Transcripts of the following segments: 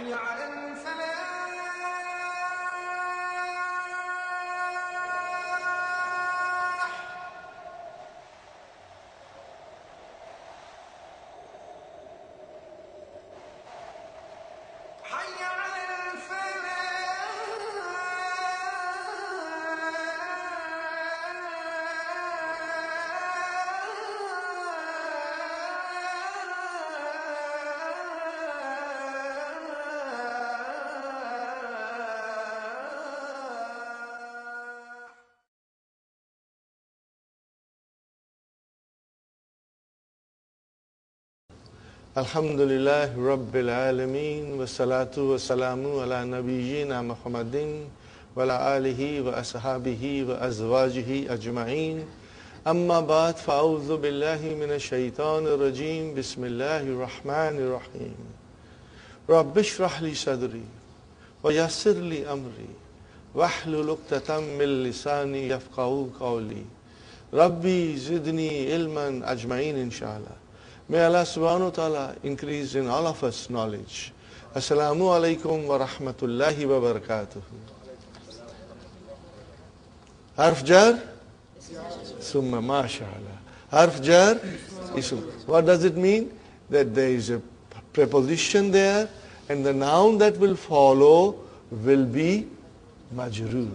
على الفلاح الحمد لله رب العالمين والصلاة والسلام على نبينا محمد وعلى آله وأصحابه وأزواجه أجمعين أما بعد فأعوذ بالله من الشيطان الرجيم بسم الله الرحمن الرحيم رب اشرح لي صدري ويسر لي أمري واحلل عقدة من لساني يفقهوا قولي ربي زدني علما أجمعين إن شاء الله May Allah subhanahu wa ta'ala increase in all of us knowledge. Assalamu alaikum wa rahmatullahi wa barakatuh. Harf jar? Summa mashallah. Harf jar? What does it mean? That there is a preposition there and the noun that will follow will be majroor.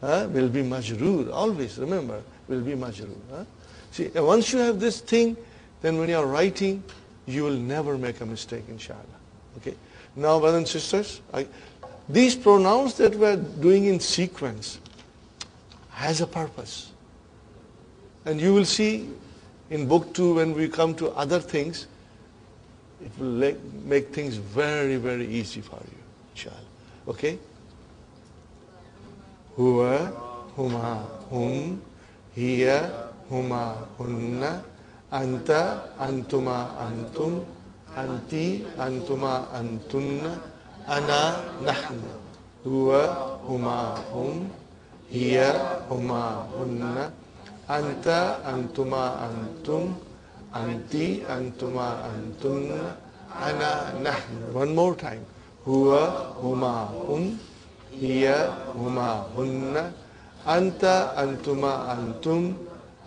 Huh? Will be majroor. Always remember, will be majroor. Huh? See, once you have this thing, then when you are writing, you will never make a mistake, inshallah. Okay. Now, brothers and sisters, I, these pronouns that we're doing in sequence has a purpose. And you will see in book two when we come to other things, it will make things very, very easy for you, inshallah. Okay? Huwa, huma, hum, hiya, huma, hunna, anta antuma antum anti antuma antunna ana nahnu. Huwa huma hum hiya huma hunna anta antuma antum anti antuma antunna ana nahnu. One more time. Huwa huma hum hiya huma hunna anta antuma antum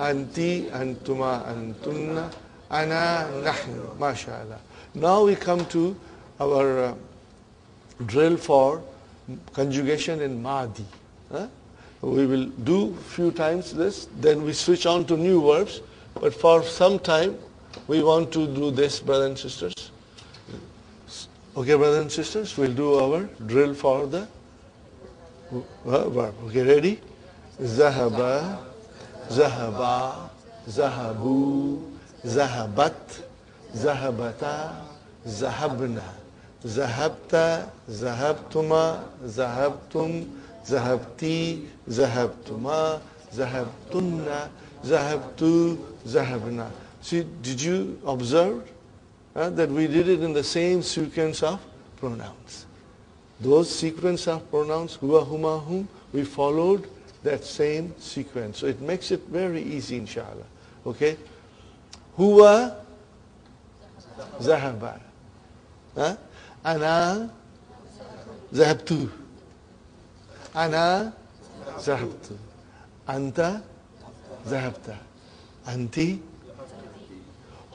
Anti, Antuma, Antunna, Ana, Nahnu, MashaAllah. Now we come to our uh, drill for conjugation in Mahdi. Huh? We will do few times this, then we switch on to new verbs. But for some time, we want to do this, brothers and sisters. Okay, brothers and sisters, we'll do our drill for the uh, verb. Okay, ready? Zahaba. Zahaba, Zahabu, Zahabat, Zahabata, Zahabna, Zahabta, Zahabtuma, Zahabtum, Zahabti, Zahabtuma, Zahabtunna, Zahabtu, Zahabna. See, did you observe uh, that we did it in the same sequence of pronouns? Those sequence of pronouns, huwa, huma, hum, we followed that same sequence. So it makes it very easy, inshallah. Okay? Huwa, zahaba. Huh? Ana, zahabtu. Ana, zahabtu. Anta, zahabta. Anti,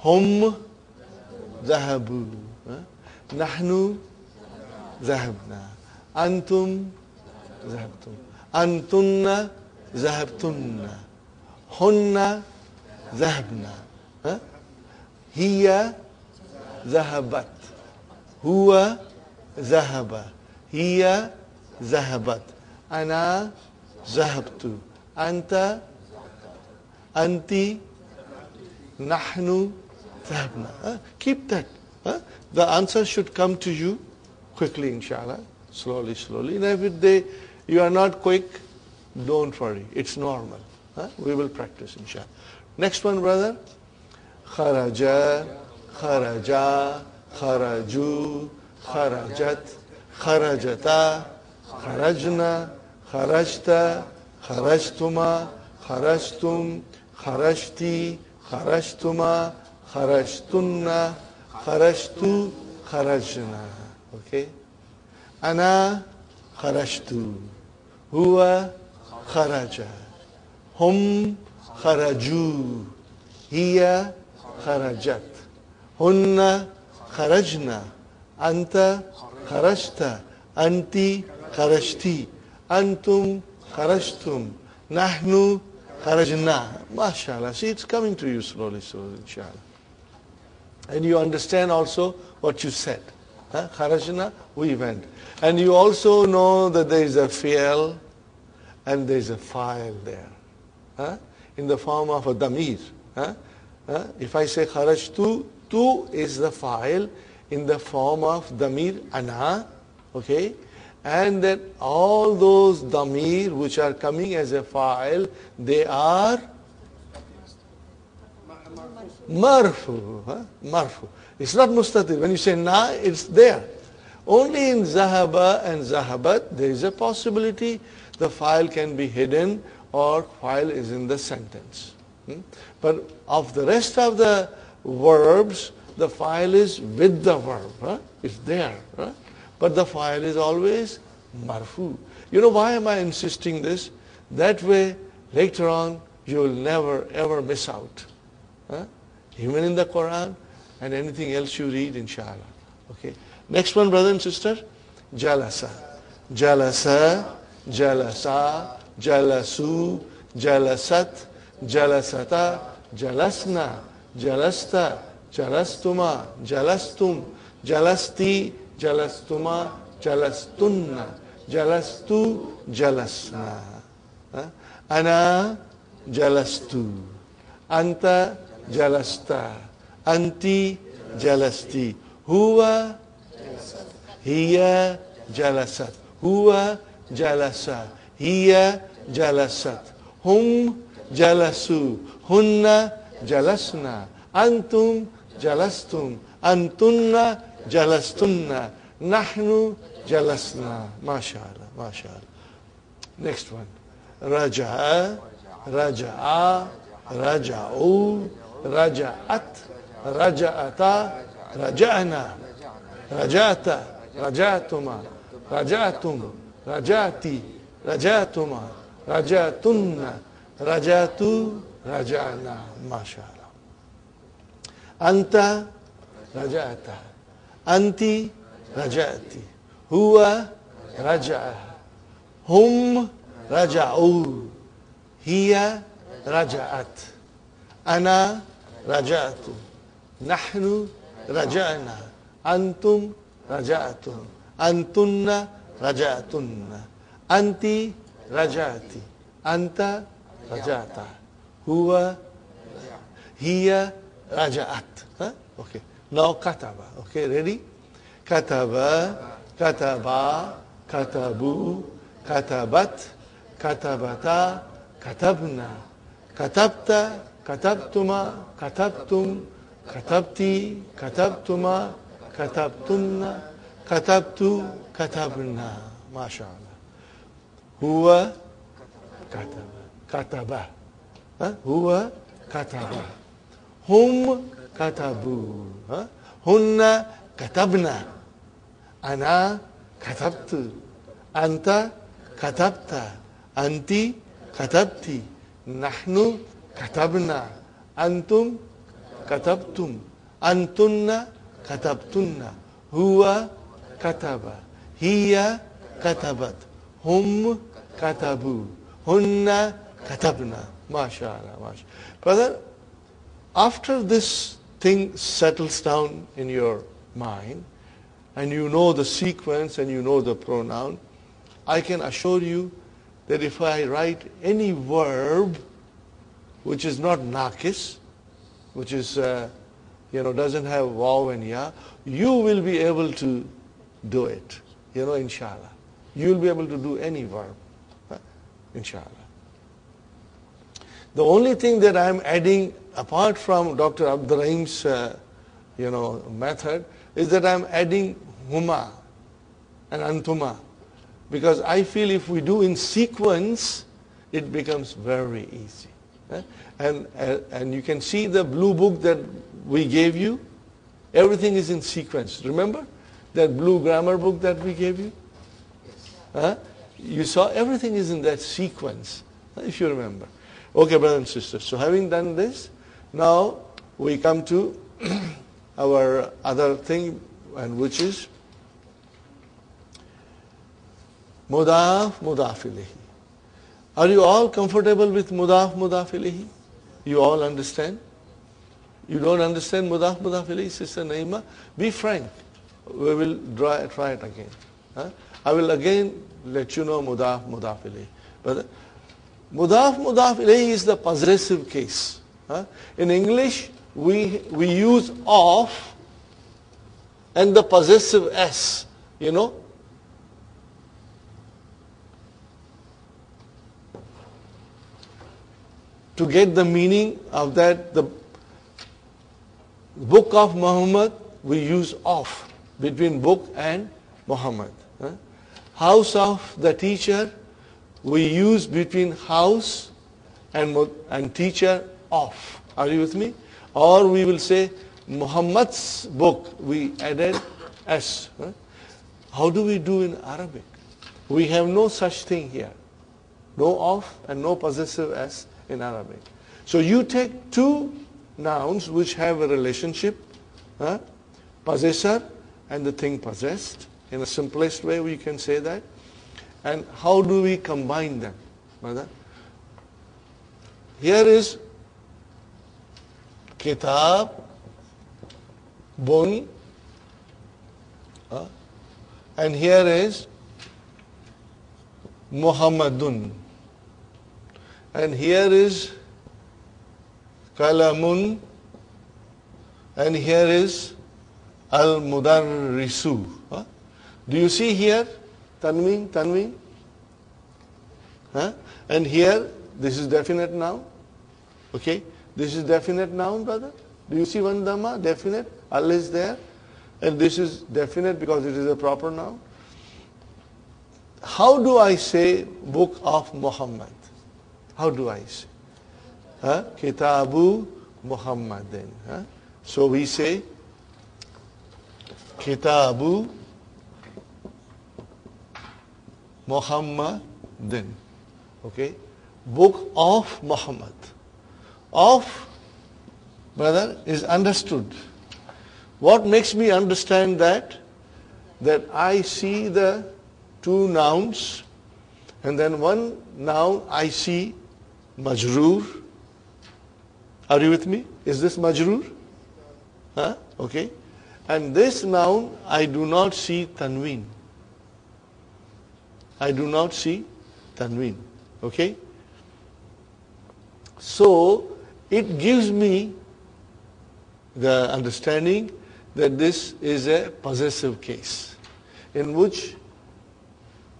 هم ذهبوا ها؟ نحن ذهبنا أنتم ذهبتم আনতুন্না জাহাবতুন্না হন্না জাহাবনা Hia, হিয়া জাহাবাত হুয়া Hia, হিয়া Ana, আনা Anta, anti. Nahnu, নাহনু Keep that. the answer should come to you quickly inshallah. Slowly slowly. And every day you are not quick don't worry. It's normal. Huh? we will practice inshallah. Next one brother. Kharaja kharaja kharaju kharajat kharajata kharajna kharajta kharajtuma kharajtum kharajti kharajtuma kharajtunna kharajtu kharajna. Okay? Ana kharajtu huwa kharaja. Hum kharaju. Hiya kharajat. Hunna kharajna. Anta kharajta anti kharajti antum kharajtum nahnu kharajna. Mashallah see it's coming to you slowly slowly inshallah and you understand also what you said huh? we went. And you also know that there is a fi'l and there is a file there. Huh? in the form of a damir. Huh? If I say kharajtu tu is the file in the form of damir ana okay? And that all those damir which are coming as a file they are marfu. Marfu it's not mustatir when you say na it's there only in zahaba and zahabat there is a possibility the file can be hidden or file is in the sentence Hmm? but of the rest of the verbs the file is with the verb huh? it's there huh? but the file is always marfu. You know why am I insisting this? That way, later on, you will never ever miss out. Huh? Even in the Quran and anything else you read, inshallah. Okay. Next one, brother and sister. Jalasa. Jalasa. Jalasa. Jalasu. Jalasat. Jalasata. Jalasna. Jalasta. Jalastuma. Jalastum. Jalasti. Jalastuma. Jalastunna. Jalastu. Jalasna. Ana. Jalastu. Anta. Jalasta. Anti. Jalasti. Huwa. Hiya. Jalasat. Huwa. Jalasa. Hiya. Jalasat. Hum. Jalasu. Hunna. Jalasna. Antum. Jalastum. Antunna. Jalastunna. Nahnu. Jalasna. MashaAllah. MashaAllah. Next one. Raja'a. Raja'a. رجعتا رجعنا رجعت رجعتما رجعتم رجعتي رجعتما رجعتن رجعت رجعنا ما شاء الله. أنت رجعت أنت رجعت هو رجع هم رجعوا هي رجعت أنا رجعت نحن رجعنا. أنتم رجعتم. أنتن رجعتن. أنت رجعت. أنت رجعت. هو هي رجعت. ها؟ أوكي. ناو كتب. أوكي. ريدي كتب. كتبا كتبوا كتبت. كتبتا كتبنا. كتبت. كتبتما كتبتم. Katabti, katabtuma, katabtunna, katabtu, katabna. MashaAllah. Huwa kataba. Kataba. Huh? Huwa kataba. Hum katabu. Huh? Hunna katabna. Ana katabtu. Anta katabta. Anti katabti. Nahnu katabna. Antum katabtum. Antunna katabtunna. Huwa kataba. Hiya katabat. Hum katabu. Hunna katabna. MashaAllah. MashaAllah. Brother, after this thing settles down in your mind, and you know the sequence and you know the pronoun, I can assure you that if I write any verb which is not nakis, which is, uh, you know, doesn't have waw and ya, you will be able to do it, you know, inshallah. You will be able to do any verb, huh? inshallah. The only thing that I'm adding, apart from Dr. Abdur Rahim's, uh, you know, method, is that I'm adding huma and antuma. Because I feel if we do in sequence, it becomes very easy. Eh? And, and you can see the blue book that we gave you. Everything is in sequence. Remember that blue grammar book that we gave you? Huh? You saw everything is in that sequence, if you remember. Okay, brothers and sisters. So having done this, now we come to our other thing, and which is mudaf mudaf ilayhi. Are you all comfortable with mudaf mudaf ilayhi? You all understand? You don't understand mudaf mudaf ilayhi, Sister Naima? Be frank. We will try, try it again. Huh? I will again let you know mudaf mudaf ilayhi. But Mudaf mudaf ilayhi is the possessive case. huh? In English, we, we use of and the possessive s, you know. To get the meaning of that, the book of Muhammad, we use of between book and Muhammad. House of the teacher, we use between house and, and teacher off. Are you with me? Or we will say Muhammad's book, we added S. How do we do in Arabic? We have no such thing here. No off and no possessive S in Arabic. So you take two nouns which have a relationship, huh? possessor and the thing possessed. In the simplest way we can say that. And how do we combine them, brother? Here is kitab, bun, uh, and here is Muhammadun. And here is Kalamun, and here is Al Mudarrisu. Huh? Do you see here? Tanween, Tanween? Huh? And here, this is definite noun. Okay? This is definite noun, brother. Do you see one dhamma? Definite. Al is there. And this is definite because it is a proper noun. How do I say book of Muhammad? How do I say? Huh? Kitabu Muhammadin. Huh? So we say Kitabu Muhammadin. Okay? Book of Muhammad. Of, brother, is understood. What makes me understand that? That I see the two nouns and then one noun I see majroor. Are you with me? Is this majroor? Huh? Okay. And this noun, I do not see tanween. I do not see tanween. Okay? So, it gives me the understanding that this is a possessive case in which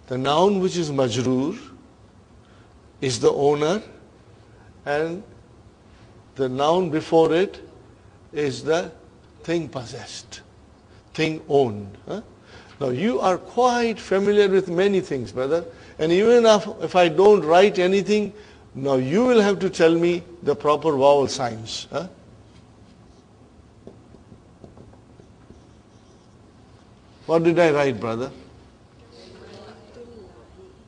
the noun which is majroor is the owner and the noun before it is the thing possessed, thing owned. huh? Now you are quite familiar with many things, brother. And even if, if I don't write anything, now you will have to tell me the proper vowel signs. huh? What did I write, brother?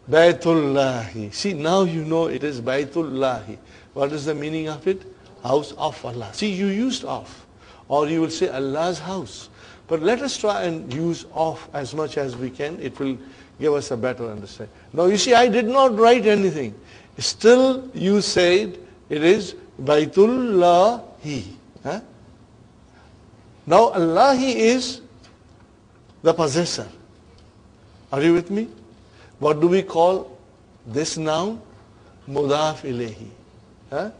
Baytullahi. See, now you know it is Baytullahi. What is the meaning of it? House of Allah. See, you used of. Or you will say Allah's house. But let us try and use of as much as we can. It will give us a better understanding. Now you see, I did not write anything. Still, you said it is Baytullahi. Huh? Now, Allahi is the possessor. Are you with me? What do we call this noun? Mudaf ilayhi. Huh?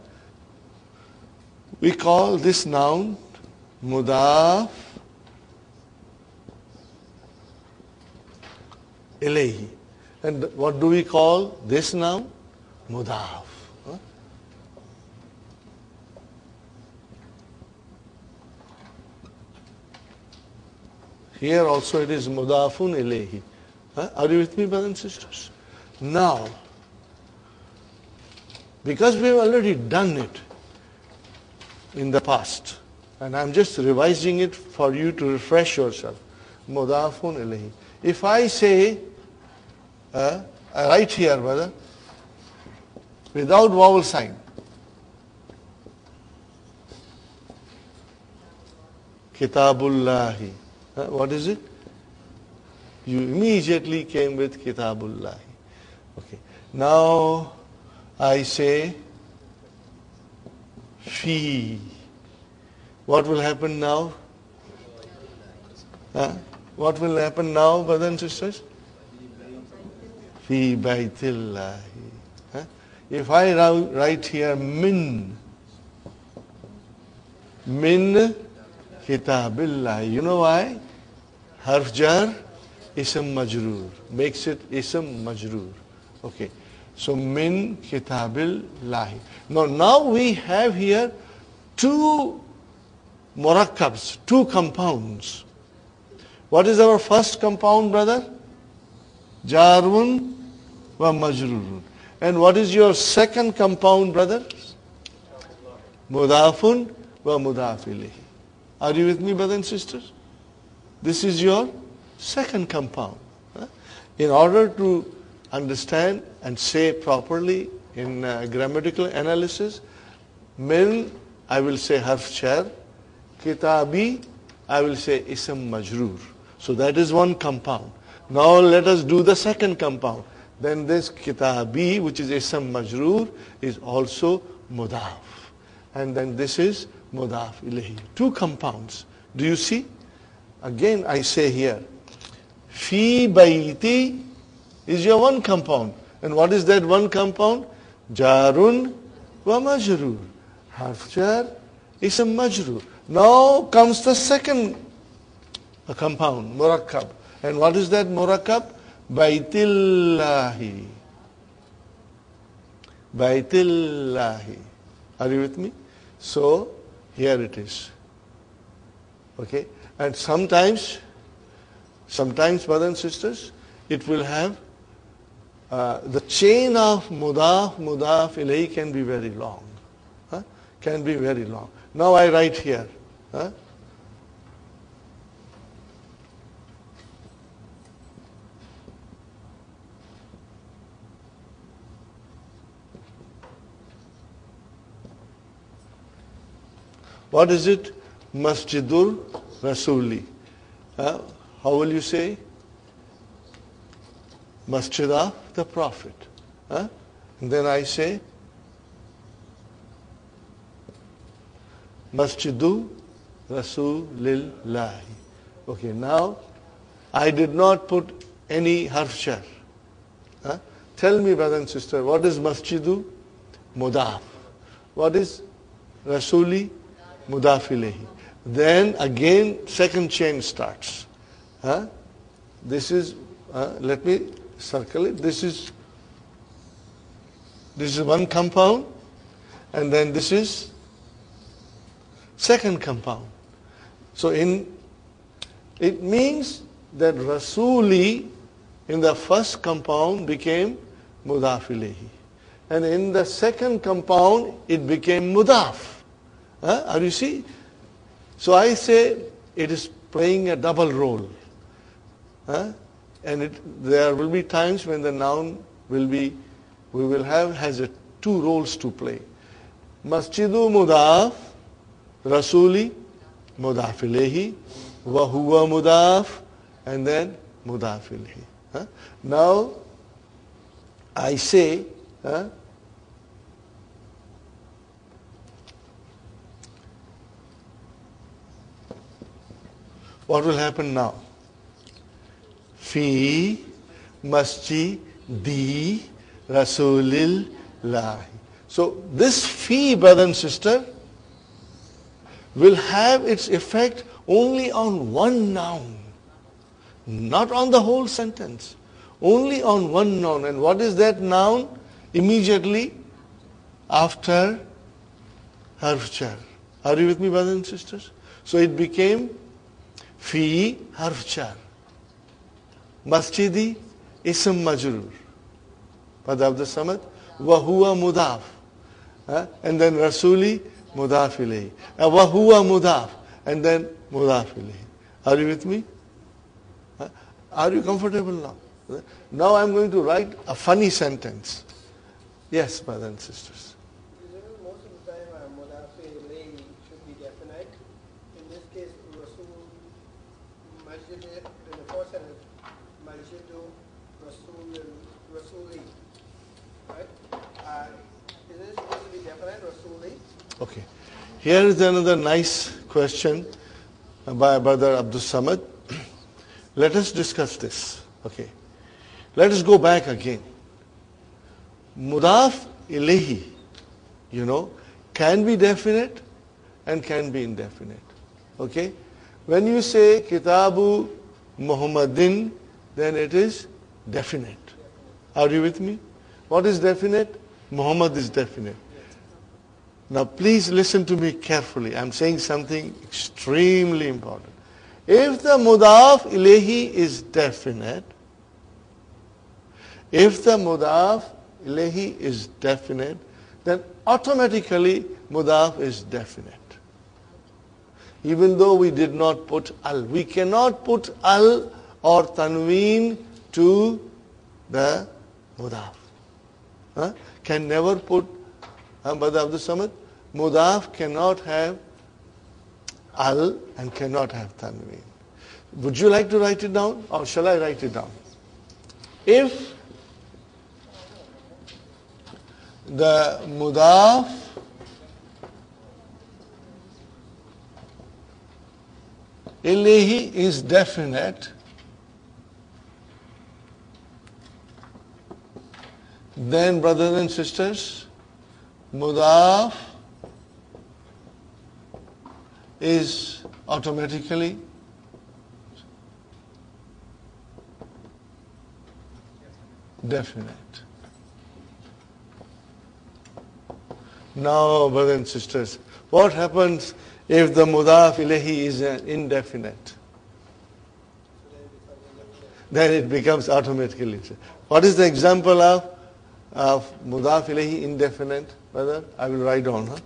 We call this noun mudaf ilayhi. And what do we call this noun? Mudaf. Here also it is mudafun ilayhi. Huh? Are you with me, brothers and sisters? Now, because we have already done it in the past, and I'm just revising it for you to refresh yourself. Mudafun ilayhi. If I say, uh, I write here, brother, without vowel sign, Kitabullahi. Uh, what is it? You immediately came with Kitabullahi. Okay. Now I say fee. What will happen now? Huh? What will happen now, brothers and sisters? Fi baytillahi. Huh? If I write here min, min kitabillah, you know why? Harf jar, ism majroor, makes it ism majroor. Okay. So min kitabillahi. Now, now we have here two murakkabs, two compounds. What is our first compound, brother? Jarun wa majrurun. And what is your second compound, brother? Mudafun wa mudaf ilayhi. Are you with me, brothers and sisters? This is your second compound. In order to understand and say properly in uh, grammatical analysis, min, I will say harf jar, kitabi, I will say ism majroor. So that is one compound. Now let us do the second compound. Then this kitabi, which is ism majroor, is also mudaf. And then this is mudaf ilahi. Two compounds. Do you see? Again I say here, fi bayti is your one compound. And what is that one compound? Jarun wa majrur. Harf jar, a majrur. Now comes the second compound, murakkab. And what is that murakkab? Baitillahi. Baitillahi. Are you with me? So, here it is. Okay? And sometimes, sometimes, brothers and sisters, it will have uh, the chain of mudaf, mudaf ilayhi can be very long. Huh? Can be very long. Now I write here. Huh? What is it? Masjidul Rasuli. How will you say? Masjid of the Prophet. Huh? And then I say, Masjidu Rasulillahi. Okay, now I did not put any harf jar. Huh? Tell me, brother and sister, what is masjidu? Mudaf. What is rasuli? Mudaf ilayhi. Then again, second chain starts. Huh? This is, uh, let me circle it. This is, this is one compound, and then this is second compound. So in, it means that Rasuli in the first compound became Mudaf ilayhi. And in the second compound, it became Mudaf. Huh? Are you see? So I say it is playing a double role. Huh? And it, there will be times when the noun will be, we will have, has a, two roles to play. Masjidu Mudaf, Rasuli, Mudaf ilayhi, wa Mudaf, and then Mudaf ilayhi. Huh? Now, I say, huh, what will happen now? Fi masjidi Rasulillah. So this fi, brother and sister, will have its effect only on one noun, not on the whole sentence, only on one noun. And what is that noun? Immediately after harf jar. Are you with me, brothers and sisters? So it became fi harf jar. Masjidi ism majrur. Pada Abdul Samad. Wa huwa mudaf. And then Rasuli mudaf ilayhi. Wa huwa mudaf. And then mudaf. Are you with me? Are you comfortable now? Now I'm going to write a funny sentence. Yes, brothers and sisters. Isn't most of the time uh, Mudafi ilayhi should be definite? In this case, Rasul Masjid, in the first sentence, Masjidu Rasul Rasuli. Right? Uh, is it supposed to be definite, Rasuli? Okay. Here is another nice question by Brother Abdul Samad. Let us discuss this. Okay. Let us go back again. Mudaf ilahi, you know, can be definite and can be indefinite. Okay? When you say Kitabu Muhammadin, then it is definite. Are you with me? What is definite? Muhammad is definite. Now please listen to me carefully. I'm saying something extremely important. If the mudaf ilahi is definite, if the mudaf ilahi is definite, then automatically mudaf is definite. Even though we did not put al. We cannot put al or tanween to the mudaf. Huh? Can never put, Brother Abdul Samad, mudaf cannot have al and cannot have tanween. Would you like to write it down or shall I write it down? If the mudaf ilayhi is definite, then brothers and sisters, mudaf is automatically definite. Now, brothers and sisters, what happens if the mudaf ilahi is uh, indefinite? Then it becomes automatically. What is the example of, of mudaf ilahi indefinite, whether I will write down. Huh?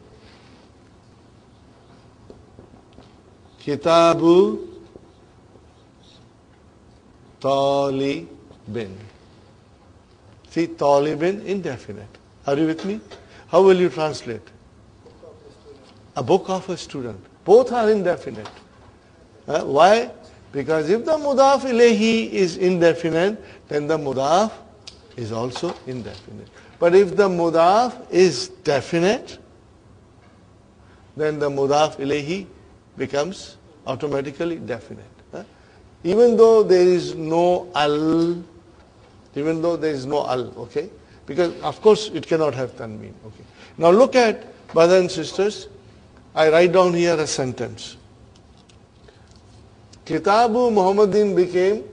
Kitabu Talibin. See, Talibin, indefinite. Are you with me? How will you translate? A book of a student. Both are indefinite. Uh, why? Because if the mudaf ilayhi is indefinite, then the mudaf is also indefinite. But if the mudaf is definite, then the mudaf ilahi becomes automatically definite. Huh? even though there is no al, even though there is no al, okay? Because of course it cannot have tanween, okay? Now look at, brothers and sisters, I write down here a sentence. Kitabu Muhammadin became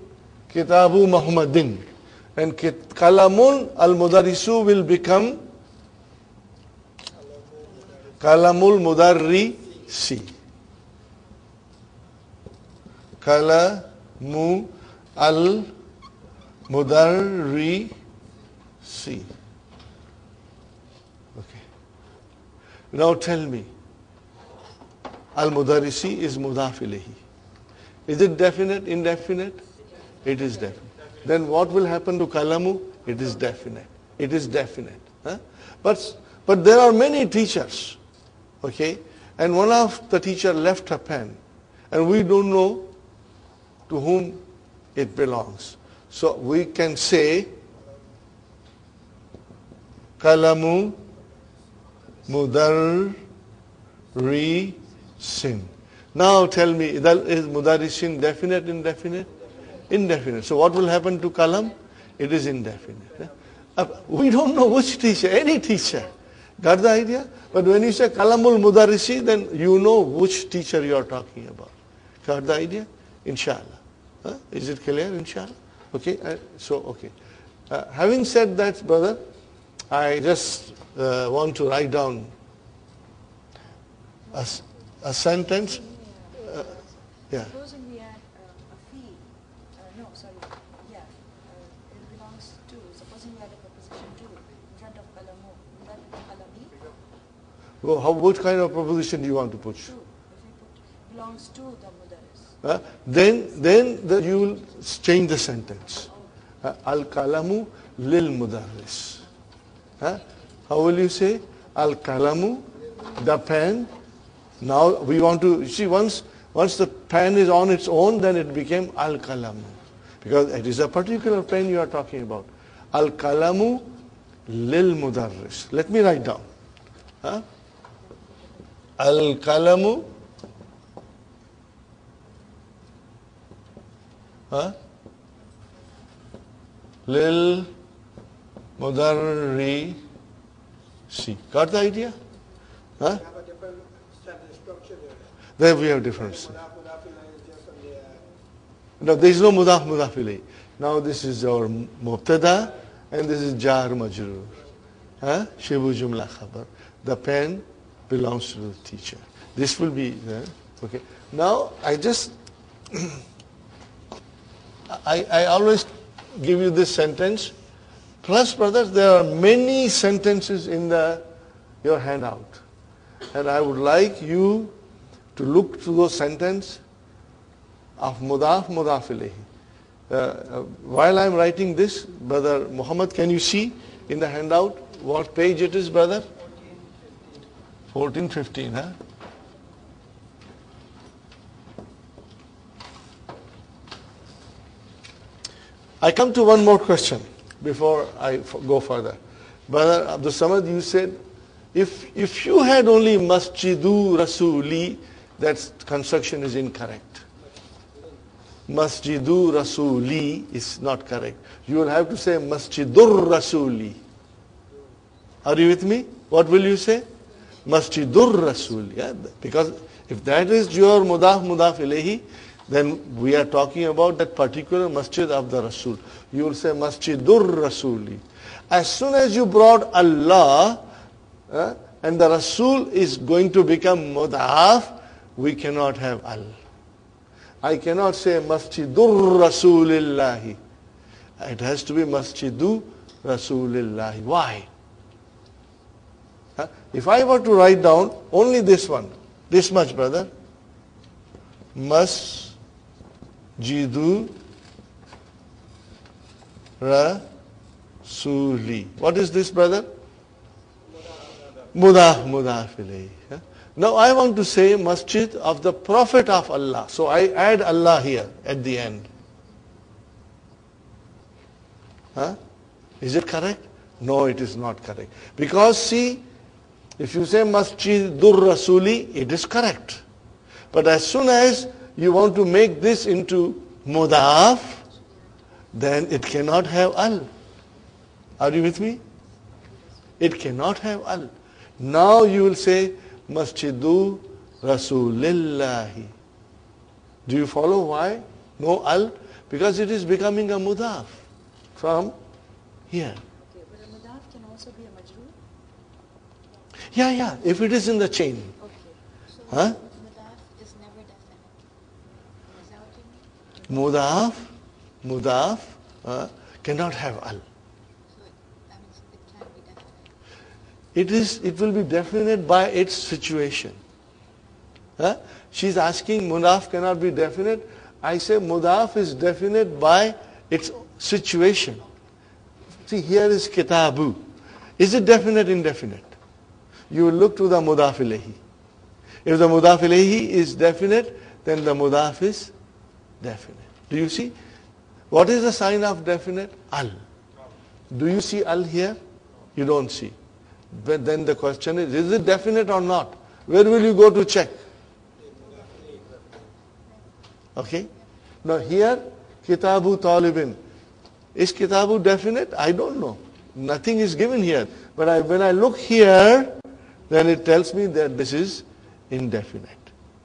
Kitabu Muhammadin. And Kalamun al-Mudarisu will become Kalamul Mudarrisi. Kalamu al Mudarrisi. Okay. Now tell me, Al-mudarisi is mudafilehi. Is it definite, indefinite? It is definite. Then what will happen to kalamu? It is definite. It is definite. Huh? But, but there are many teachers, okay? And one of the teacher left a pen, and we don't know to whom it belongs. So we can say kalamu mudarrisin. Now tell me, is mudarrisin definite, indefinite? Indefinite. So what will happen to kalam? It is indefinite. Uh, We don't know which teacher, any teacher. Got the idea? But when you say kalamul mudarisi, then you know which teacher you are talking about. Got the idea? Inshallah. Is it clear? Inshallah. Okay. Uh, so okay. Uh, having said that, brother, I just uh, want to write down a sentence. Uh, yeah. Supposing we add uh, a fee, uh, no, sorry, yeah, uh, it belongs to, supposing we add a preposition to in front of kalamu, will that become kalami? Well, how, what kind of proposition do you want to put? To, if we put belongs to the mudaris. Uh, then then the, you will change the sentence. Al kalamu lil mudarris. How will you say? Al kalamu, the pen. Now we want to see once once the pen is on its own, then it became al kalamu, because it is a particular pen you are talking about. Al kalamu lil mudarris. Let me write down. Huh? Al kalamu. Huh? Lil Mudarri Si. Got the idea? Huh? Have a different sentence structure there. We have difference. Mudaf, mudaf ilayhi is just on the, uh, No, there is no mudaf mudaf ilayhi. Now this is our mubtada and this is jar majrur. Huh? Shibu jumla khabar. The pen belongs to the teacher. This will be there. Okay. Now I just I, I always give you this sentence. Plus, brothers, there are many sentences in the your handout. And I would like you to look to those sentences of mudaf mudaf. Uh, uh, while I'm writing this, brother Muhammad, can you see in the handout what page it is, brother? 14, 15, huh? I come to one more question before I f- go further. Brother Abdul Samad, you said, if, if you had only Masjidu Rasuli, that construction is incorrect. Masjidu Rasuli is not correct. You will have to say Masjidur Rasuli. Are you with me? What will you say? Masjidur Rasul. Yeah? Because if that is your mudaf mudaf ilayhi, then we are talking about that particular masjid of the Rasul. You will say Masjidur Rasuli. As soon as you brought Allah uh, and the Rasul is going to become mudaf, we cannot have Al. I cannot say Masjidur Rasulillahi. It has to be Masjidu Rasulillahi. Why? If I were to write down only this one, this much, brother, Masjidu Rasuli. What is this, brother? Mudaf ilayhi. huh? Now I want to say masjid of the Prophet of Allah. So I add Allah here at the end. Huh? Is it correct? No, it is not correct. Because see, if you say Masjidur Rasuli, it is correct. But as soon as you want to make this into mudaf, then it cannot have al. Are you with me? It cannot have al. Now you will say Masjidu Rasulillahi. Do you follow why? No al? Because it is becoming a mudaf from here. Okay, but a mudaf can also be a majroor? Yeah, yeah, if it is in the chain. Okay. So Huh? mudaf is never definite. Is that what you mean? Mudaf, mudaf uh, cannot have al. So it, it can be definite. It is. It will be definite by its situation. Huh? She's asking mudaf cannot be definite. I say mudaf is definite by its situation. See, here is kitabu. Is it definite, indefinite? You will look to the mudaf ilayhi. If the mudaf ilayhi is definite, then the mudaf is definite. Do you see? What is the sign of definite? Al. Do you see al here? You don't see. But then the question is, is it definite or not? Where will you go to check? Okay? Now here, Kitabu Talibin. Is Kitabu definite? I don't know. Nothing is given here. But I, when I look here, then it tells me that this is indefinite.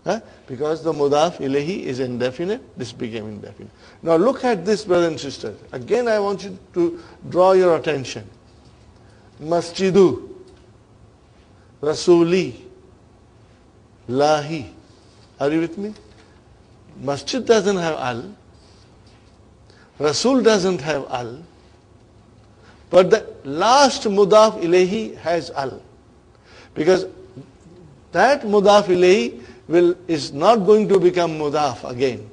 Huh? Because the mudaf ilayhi is indefinite, this became indefinite. Now look at this, brothers and sisters. Again, I want you to draw your attention. Masjidu, Rasuli, Lahi. Are you with me? Masjid doesn't have al. Rasul doesn't have al. But the last mudaf ilayhi has al. Because that mudaf ilayhi will, is not going to become mudaf again.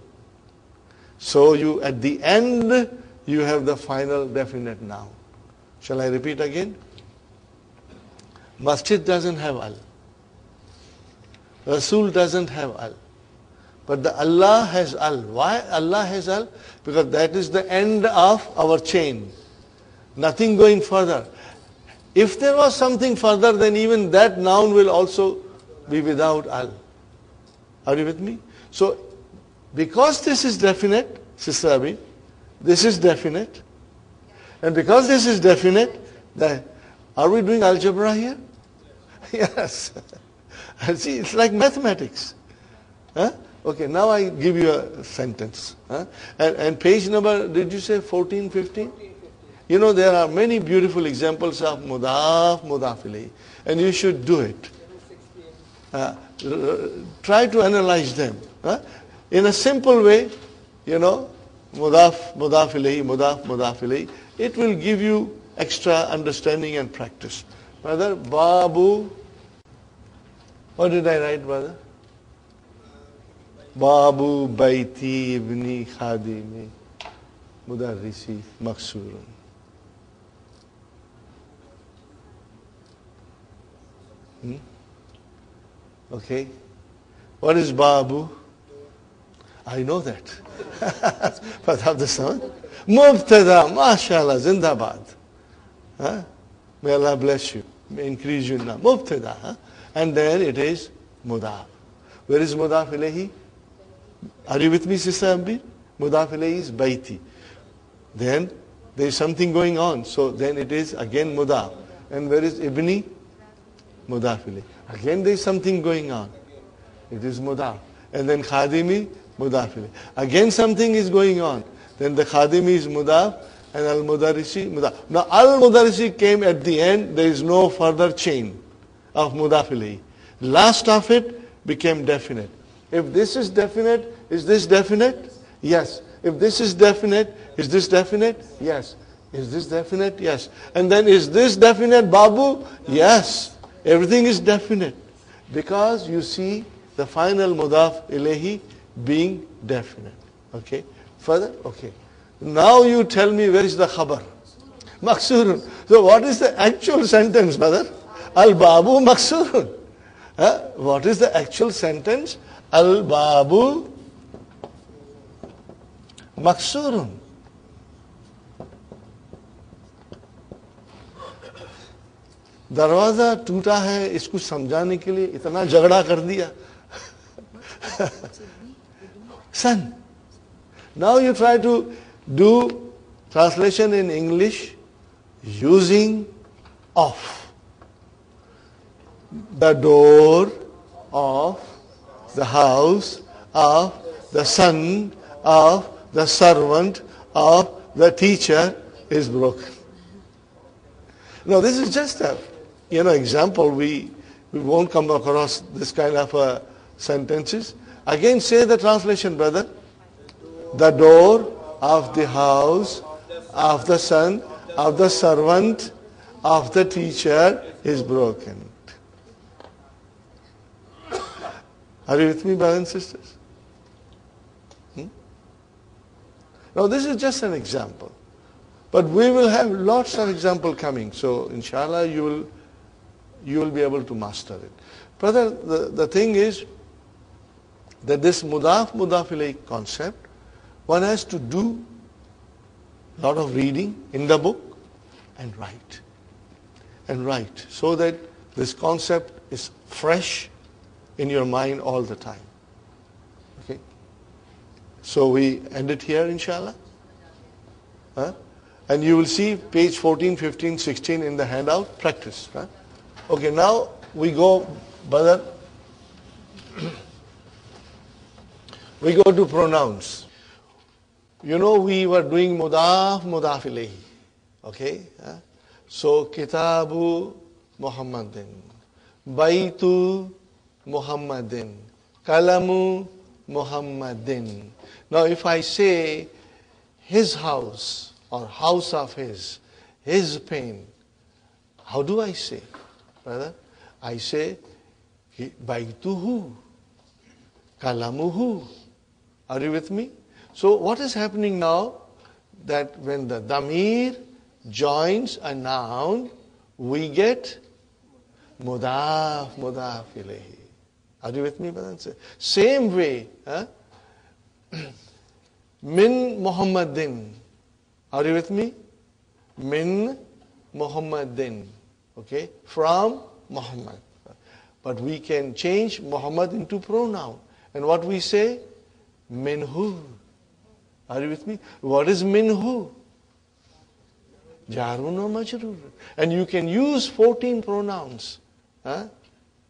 So you, at the end, you have the final definite noun. Shall I repeat again? Masjid doesn't have al. Rasul doesn't have al. But the Allah has al. Why Allah has al? Because that is the end of our chain. Nothing going further. If there was something further, then even that noun will also be without al. Are you with me? So, because this is definite, Sister Abi, this is definite, and because this is definite, are we doing algebra here? yes. See, it's like mathematics. Huh? Okay, now I give you a sentence. Huh? And, and page number, did you say 14, 15? You know, there are many beautiful examples of mudaf, mudafili, and you should do it. Uh, try to analyze them. In a simple way, you know, mudaf, mudafili, mudaf, mudafili, it will give you extra understanding and practice. Brother, Babu, what did I write, brother? Babu Baiti Ibni Khadimi Mudarrisi Maksurun. Hmm? Okay. What is Babu? I know that. but have the sound. Mubtada, mashallah, zindabad. Huh? May Allah bless you. May increase you now. Mubtada. Huh? And then it is mudaf. Where is mudaf ilayhi? Are you with me, Sister Ambi? Mudaf ilayhi is baiti. Then there is something going on. So then it is again mudaf. And where is ibni? Mudaf ilayhi. Again there is something going on. It is mudaf. And then khadimi, Mudafili. Again something is going on. Then the khadimi is mudaf and al-mudarrisi, mudaf. Now al-mudarrisi came at the end. There is no further chain of Mudafili. Last of it became definite. If this is definite, is this definite? Yes. If this is definite, is this definite? Yes. Is this definite? Yes. And then is this definite, Babu? Yes. Everything is definite. Because you see the final mudaf ilayhi being definite. Okay? Further? Okay. Now you tell me where is the khabar? Maksurun. So what is the actual sentence, brother? Al-Babu Maksurun. Huh? What is the actual sentence? Al-Babu Maksurun. दरवाज़ा टूटा है, इसको समझाने के लिए इतना झगड़ा कर दिया। Son now you try to do translation in English using of the door of the house of the son of the servant of the teacher is broken no this is just you know example. We we won't come across this kind of uh, sentences. Again, say the translation, brother. The door of the house of the son of the servant of the teacher is broken. Are you with me, brothers and sisters? Hmm? Now, this is just an example. But we will have lots of example coming. So, inshallah, you will, you will be able to master it. Brother, the, the thing is that this mudaf mudaf concept, one has to do a lot of reading in the book and write. And write so that this concept is fresh in your mind all the time. Okay? So we end it here, inshallah. Huh? And you will see page 14, 15, 16 in the handout, practice. Huh? Okay, now we go, brother. we go to pronouns. You know, we were doing mudaf, mudaf ilayhi. Okay? So, kitabu Muhammadin. Baitu Muhammadin. Kalamu Muhammadin. Now if I say his house or house of his, his pain, how do I say, brother? I say Baituhu, Kalamuhu. Are you with me? So what is happening now? That when the damir joins a noun, we get mudaf, mudaf ilayhi. Are you with me, brothers? Same way, huh? Min Muhammadin. Are you with me? Min Muhammadin. Okay? From Muhammad. But we can change Muhammad into pronoun. And what we say? Minhu. Are you with me? What is minhu? Jarun or majrur. And you can use 14 pronouns. Huh?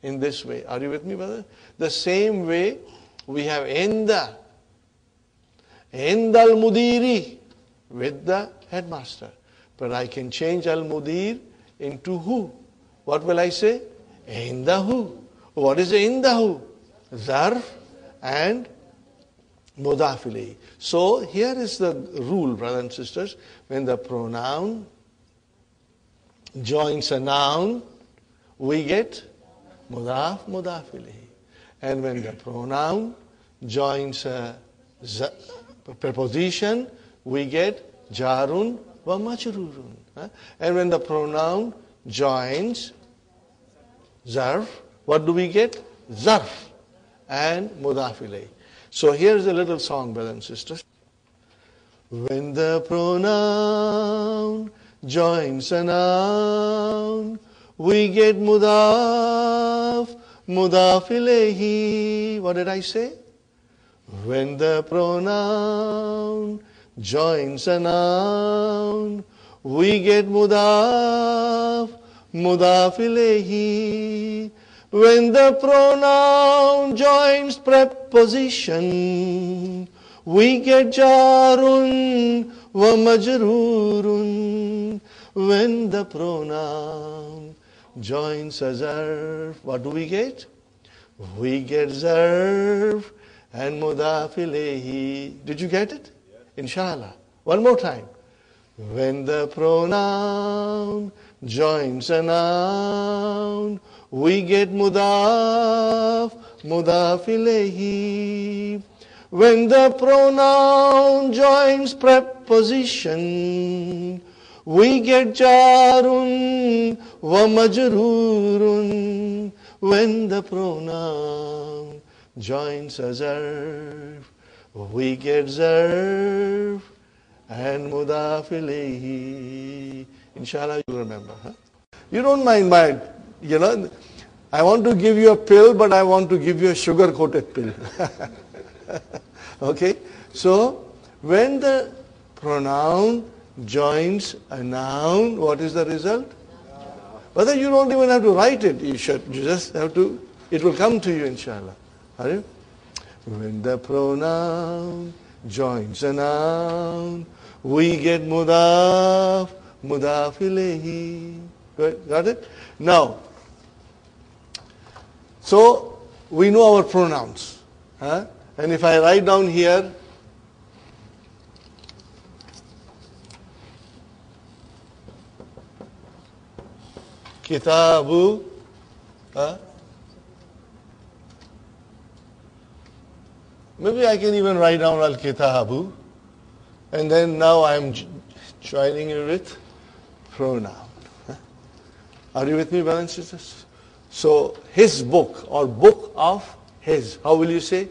in this way. Are you with me, brother? The same way we have enda. Inda al mudiri with the headmaster. But I can change al mudir into who. What will I say? Indahu. What is in the indahu? Zarf and mudafili. So here is the rule, brothers and sisters. When the pronoun joins a noun, we get mudaf, mudaf. And when the pronoun joins a preposition, we get jarun wa. And when the pronoun joins zarf, what do we get? Zarf and mudaf ilayhi. So here's a little song, brothers and sisters. When the pronoun joins a noun, we get mudaf, mudaf. What did I say? When the pronoun joins a noun, we get mudaf, mudaf ilayhi. When the pronoun joins preposition, we get jarun wa majrurun. When the pronoun joins a zarf, what do we get? We get zarf and mudaf ilayhi. Did you get it? Inshallah. One more time. When the pronoun joins a noun, we get mudaf, mudaf ilayhi. When the pronoun joins preposition, we get jarun wa majrurun when the pronoun joins a zarf. We get zarf and mudaf. Inshallah, you remember. Huh? You don't mind my, you know, I want to give you a pill, but I want to give you a sugar-coated pill. okay? So, When the pronoun joins a noun, what is the result? Whether you don't even have to write it, you should you just have to it will come to you inshallah. Are you? When the pronoun joins a noun, we get mudaf, mudaf ilayhi. Good, got it? Now, so we know our pronouns. Huh? And if I write down here, kitabu, huh? Maybe I can even write down al kitabu, and then now I'm joining it with pronoun. Are you with me, brothers and sisters? So his book or book of his, how will you say?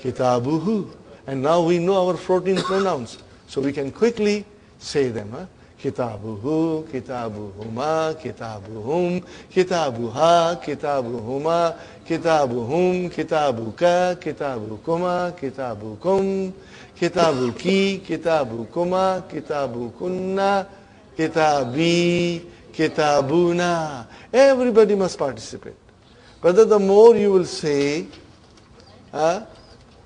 Kitabuhu. And now we know our 14 pronouns. So we can quickly say them. Huh? Kitabuhu, kitabuhuma, kitabuhum, kitabuha, kitabuhuma, kitabuhum, kitabuka, kitabukuma, kitabukum, kitabuki, kitabukuma, kitabukunna, kitabi, kitabuna. Everybody must participate. Brother, the more you will say, uh,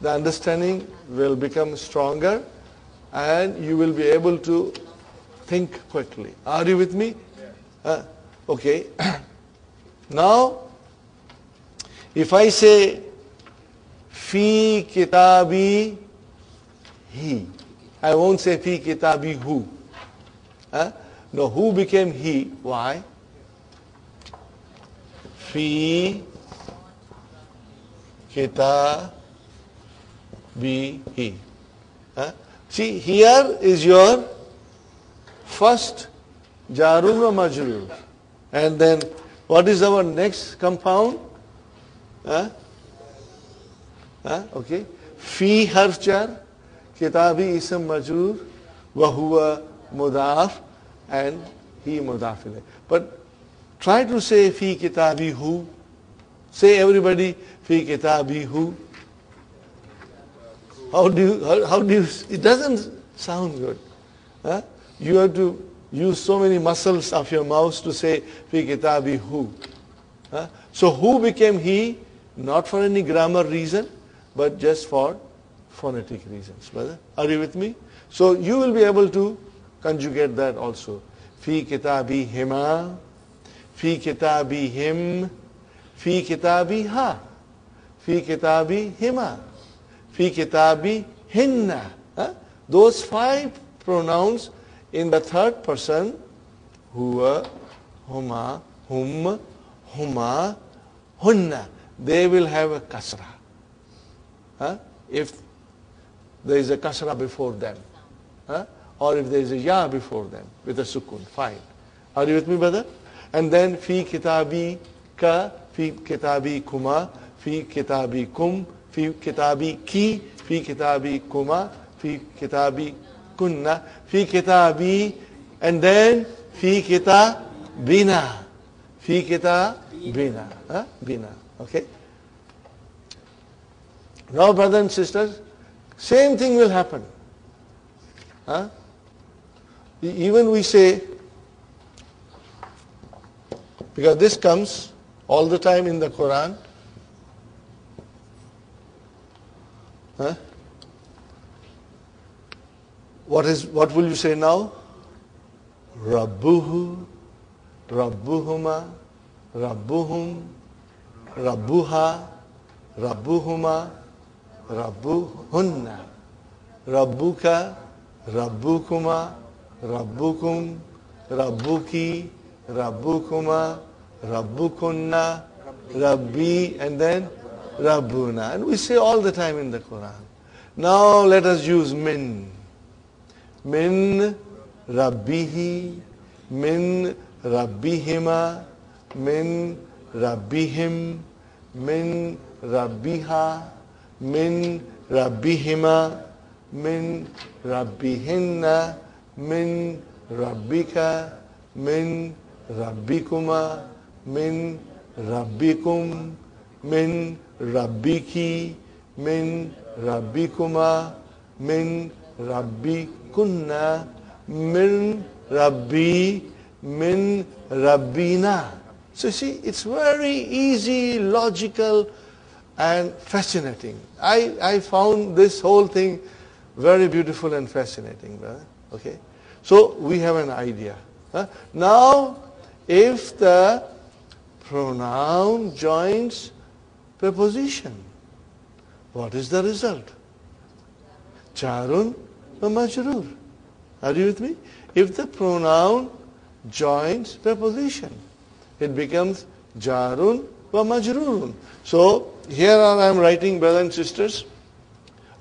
the understanding will become stronger and you will be able to think quickly. Are you with me? Uh, okay. now, if I say, fi kitabi he, I won't say fi kitabi who. Huh? No, who became he? Why? Fi kitabihi. Huh? See, here is your first jarun wa majrur. And then what is our next compound? Huh? Huh? Okay. Fi harf jar, kitabi ism majrur, wa huwa mudaf, and he mudaf. But try to say fi kitabi hu. Say everybody fi kitabi hu. How do you, how, how do you, it doesn't sound good. Huh? You have to use so many muscles of your mouth to say fi kitabi hu. Huh? So who became he? Not for any grammar reason, but just for phonetic reasons. Brother, are you with me? So you will be able to conjugate that also. Fi kitabi hima, fi kitabi him, fi kitabi ha, fi kitabi hima, fi kitabi hinna. Those five pronouns in the third person, huwa, huma, hum, huma, hunna, they will have a kasra. Huh? If there is a kasra before them. Huh? Or if there is a ya before them with a sukun, fine. Are you with me, brother? And then fi kitabi ka, fi kitabi kuma, fi kitabi kum, fi kitabi ki, fi kitabi kuma, fi kitabi kunna, fi kitabi, and then fi kitabina, fi kitabina, huh? bina. Okay? Now, brothers and sisters, same thing will happen. Huh? Even we say, because this comes all the time in the Quran. Huh? What is what will you say now? Rabbuhu, Rabbuhuma, Rabbuhum, Rabbuha, Rabbuhuma, Rabbuhunna, Rabbuka, Rabbukuma, Rabbukum, Rabbuki, Rabbukuma, Rabbukunna, Rabbi, and then Rabbuna. And we say all the time in the Quran. Now let us use min. Min Rabbihi, min Rabbihima, min Rabbihim, min Rabbiha, min Rabbihima, min Rabbihinna, min Rabbika, min Rabbikuma, min Rabbikum, min Rabbiki, min Rabbikuma, min Rabbi kunna, min Rabbi, min Rabbina. So you see, it's very easy, logical, and fascinating. I, I found this whole thing very beautiful and fascinating, brother. Okay? So we have an idea. huh? Now, if the pronoun joins preposition, what is the result? Jarun majrur. Are you with me? If the pronoun joins preposition, it becomes jarun wa majrurun. So here I am writing, brothers and sisters.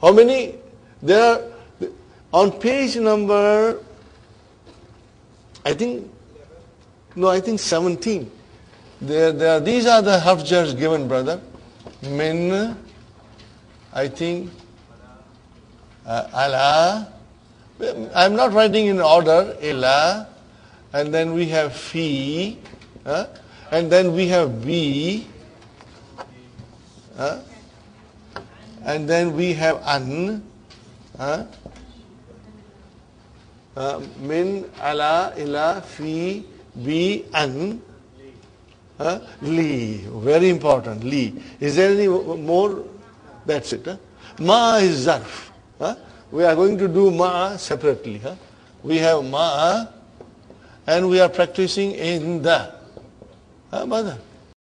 How many? There are on page number. I think no, I think 17. There, there. These are the harf jars given, brother. Min. I think. Uh. I'm not writing in order. Ila. And then we have fi. huh? And then we have bi. huh? And then we have an. Uh, min, ala, ila, fi, bi, an. huh? Li. Very important. Li. Is there any more? That's it. Ma is zarf. We are going to do ma separately. Huh? We have ma and we are practicing in the. Huh, mother?